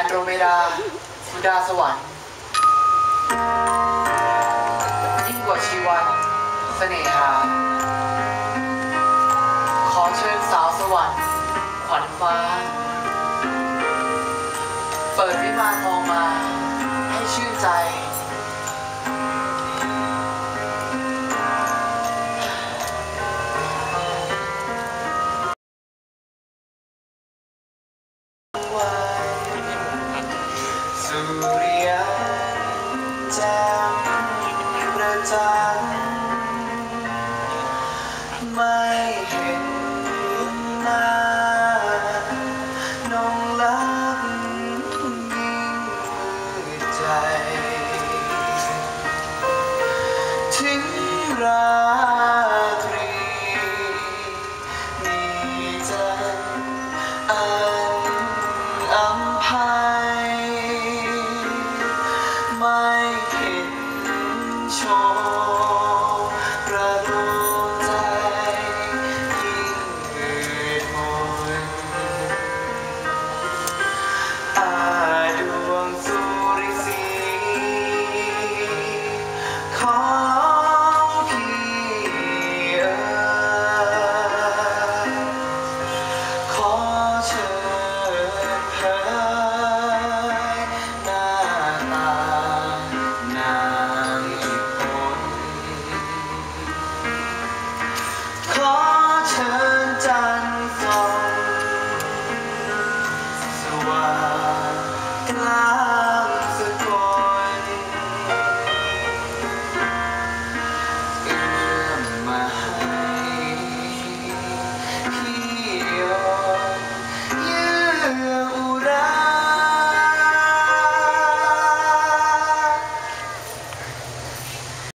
อันโดรเมดาสุดาสวรรค์ยิ่งกว่าชีวันเสน่หา ขอเชิญสาวสวรรค์ขวัญฟ้า เปิดวิมานทองมาให้ชื่นใจสุ ริยะแจ่มประจันทร์ไม่เห็นหน้านองลักยิ่งมืดใจ